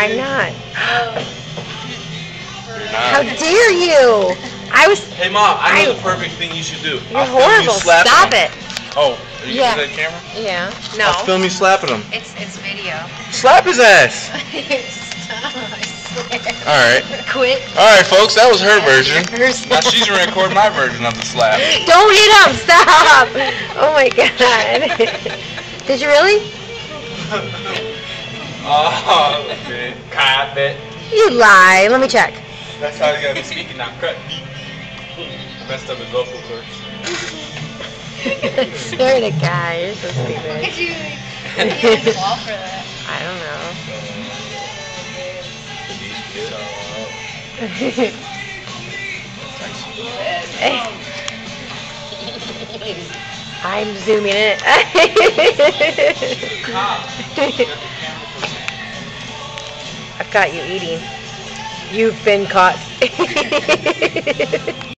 I'm not. You're How dare you? I was. Hey mom, I know I- the perfect thing you should do. You're I'll film you horrible. slapping Stop him. it. Oh, are you Yeah. using that camera? Yeah. I'll No. film you slapping him. It's it's video. Slap his ass. Stop, I swear. All right. Quit. All right, folks. That was her version. Now she's gonna record my version of the slap. Don't hit him. Stop. Oh my god. Did you really? Oh, okay. Cut it. You lie. Let me check. That's how you gotta be speaking now. Cut. Messed up his vocal cords. I swear to God, you're so Look stupid. at you. You fall for that. I don't I'm zooming it. I've got you eating. You've been caught.